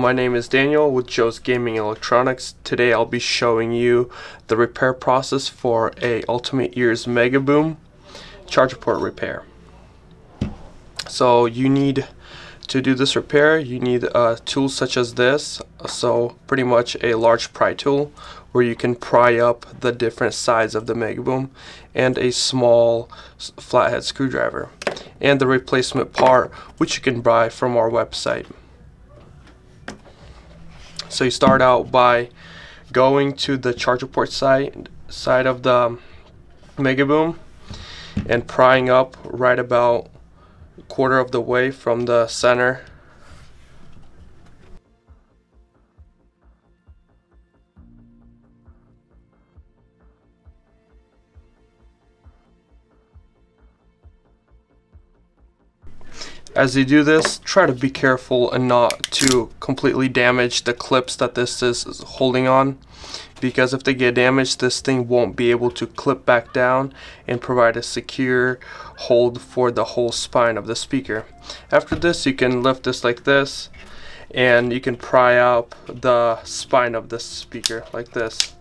My name is Daniel with Joe's Gaming Electronics. Today I'll be showing you the repair process for a Ultimate Ears Megaboom charger port repair. So you need to do this repair you need uh, a tool such as this so pretty much a large pry tool where you can pry up the different sides of the Megaboom and a small flathead screwdriver and the replacement part which you can buy from our website. So you start out by going to the charger port side, side of the Megaboom and prying up right about a quarter of the way from the center As you do this, try to be careful and not to completely damage the clips that this is holding on because if they get damaged, this thing won't be able to clip back down and provide a secure hold for the whole spine of the speaker. After this, you can lift this like this and you can pry up the spine of the speaker like this.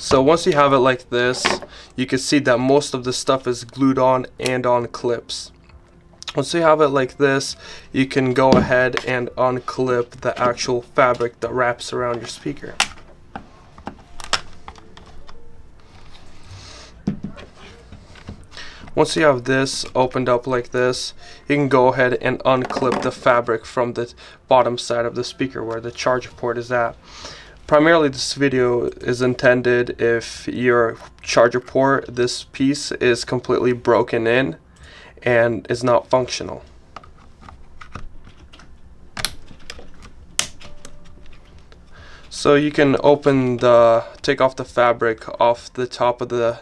So once you have it like this, you can see that most of the stuff is glued on and on clips. Once you have it like this, you can go ahead and unclip the actual fabric that wraps around your speaker. Once you have this opened up like this, you can go ahead and unclip the fabric from the bottom side of the speaker where the charger port is at. Primarily this video is intended if your charger port, this piece is completely broken in and is not functional. So you can open the, take off the fabric off the top of the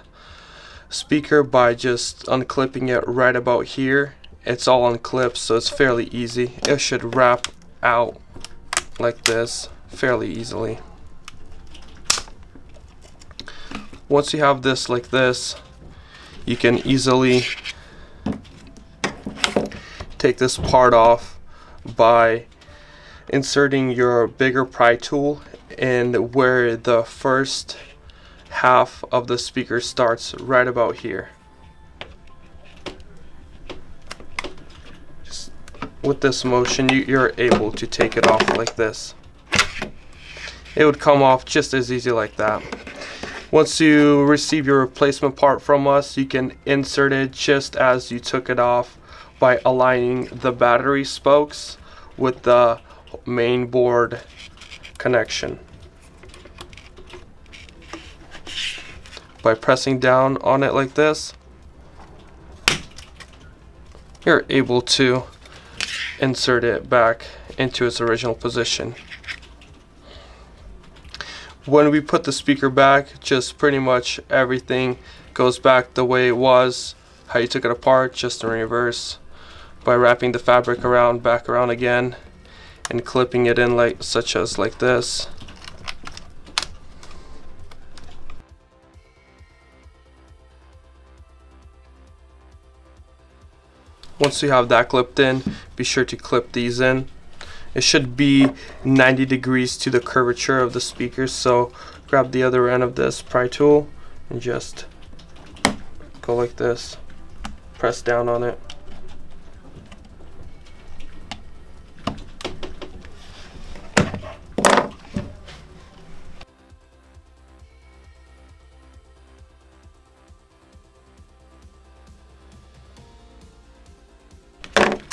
speaker by just unclipping it right about here. It's all unclipped so it's fairly easy. It should wrap out like this fairly easily. Once you have this like this you can easily take this part off by inserting your bigger pry tool and where the first half of the speaker starts right about here. Just with this motion you, you're able to take it off like this. It would come off just as easy like that once you receive your replacement part from us, you can insert it just as you took it off by aligning the battery spokes with the main board connection. By pressing down on it like this, you're able to insert it back into its original position when we put the speaker back just pretty much everything goes back the way it was how you took it apart just in reverse by wrapping the fabric around back around again and clipping it in like such as like this. Once you have that clipped in be sure to clip these in it should be 90 degrees to the curvature of the speaker so grab the other end of this pry tool and just go like this. Press down on it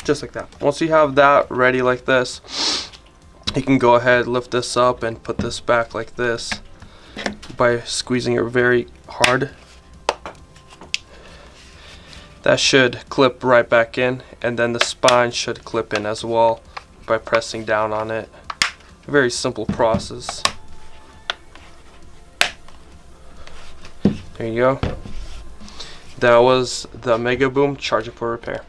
just like that. Once you have that ready like this, you can go ahead, lift this up and put this back like this by squeezing it very hard. That should clip right back in and then the spine should clip in as well by pressing down on it. Very simple process. There you go. That was the Megaboom Charger Port Repair.